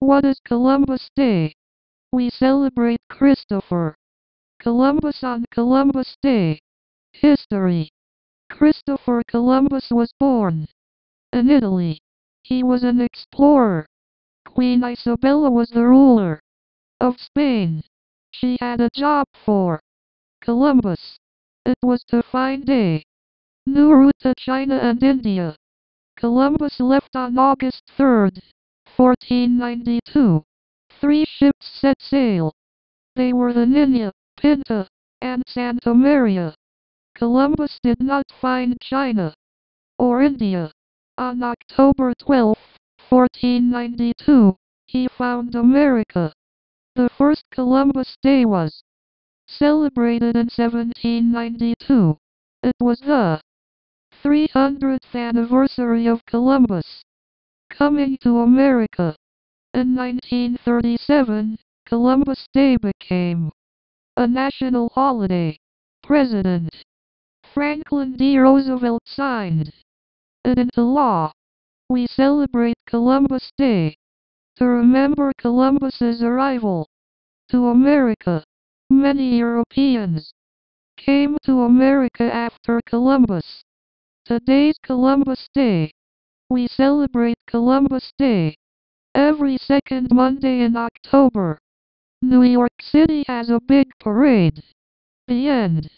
What is Columbus Day? We celebrate Christopher Columbus on Columbus Day. History Christopher Columbus was born in Italy. He was an explorer. Queen Isabella was the ruler of Spain. She had a job for Columbus. It was to find a new route to China and India. Columbus left on August 3, 1492. Three ships set sail. They were the Nina, Pinta, and Santa Maria. Columbus did not find China or India. On October 12, 1492, he found America. The first Columbus Day was celebrated in 1792. It was the 300th anniversary of Columbus coming to America. In 1937, Columbus Day became a national holiday. President Franklin D. Roosevelt signed it into law. We celebrate Columbus Day to remember Columbus's arrival to America. Many Europeans came to America after Columbus. Today's Columbus Day. We celebrate Columbus Day every second Monday in October. New York City has a big parade. The end.